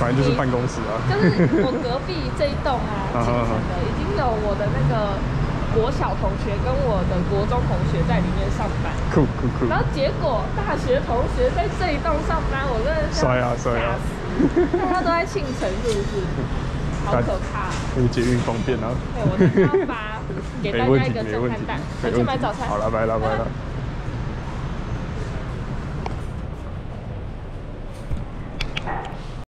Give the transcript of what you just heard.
反正就是办公室啊。就是我隔壁这一栋啊，清城的已经有我的那个国小同学跟我的国中同学在里面上班。酷酷酷。然后结果大学同学在这一栋上班，我真的摔啊帅啊！大家都在庆城，是不是？好可怕！因为捷运方便啊。对，我等下发 给大家一个震撼弹。我去买早餐。好了，拜了拜了。